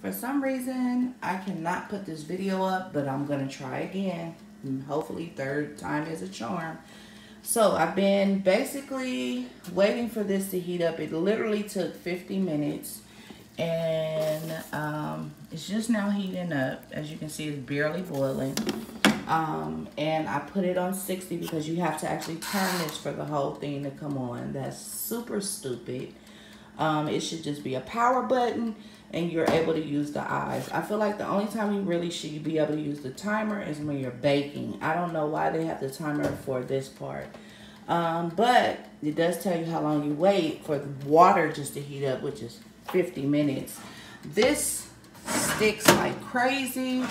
For some reason, I cannot put this video up, but I'm going to try again. And hopefully third time is a charm. So I've been basically waiting for this to heat up. It literally took 50 minutes. And um, it's just now heating up. As you can see, it's barely boiling. Um, and I put it on 60 because you have to actually turn this for the whole thing to come on. That's super stupid. Um, it should just be a power button and you're able to use the eyes. I feel like the only time you really should be able to use the timer is when you're baking. I don't know why they have the timer for this part. Um, but it does tell you how long you wait for the water just to heat up, which is 50 minutes. This sticks like crazy.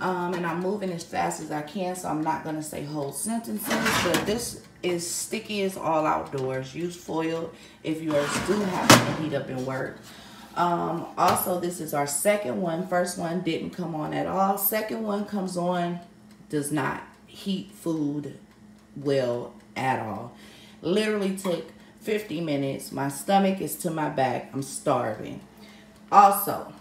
Um, and I'm moving as fast as I can, so I'm not going to say whole sentences. But this is sticky as all outdoors. Use foil if you are still having to heat up and work. Um, also, this is our second one. First one didn't come on at all. Second one comes on, does not heat food well at all. Literally took 50 minutes. My stomach is to my back. I'm starving. Also,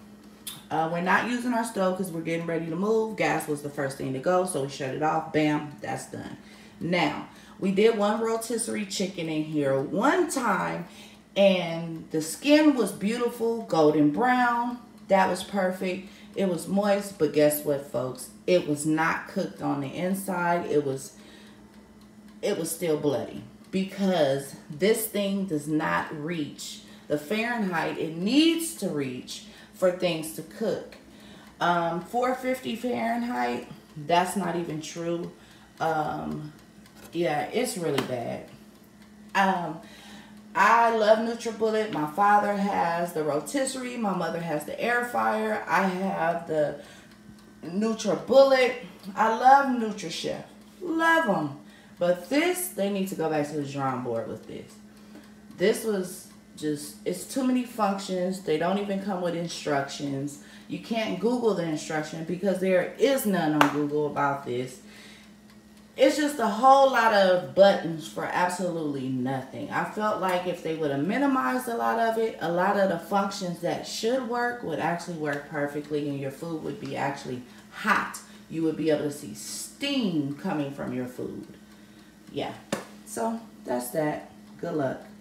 uh, we're not using our stove because we're getting ready to move. Gas was the first thing to go, so we shut it off. Bam, that's done. Now, we did one rotisserie chicken in here one time and the skin was beautiful, golden brown. That was perfect. It was moist, but guess what, folks? It was not cooked on the inside. It was it was still bloody because this thing does not reach the Fahrenheit it needs to reach for things to cook. Um, 450 Fahrenheit, that's not even true. Um, yeah, it's really bad. Um, I love NutriBullet. My father has the rotisserie. My mother has the air fryer. I have the NutriBullet. I love NutriChef. Love them. But this, they need to go back to the drawing board with this. This was just, it's too many functions. They don't even come with instructions. You can't Google the instruction because there is none on Google about this it's just a whole lot of buttons for absolutely nothing. I felt like if they would have minimized a lot of it, a lot of the functions that should work would actually work perfectly and your food would be actually hot. You would be able to see steam coming from your food. Yeah, so that's that. Good luck.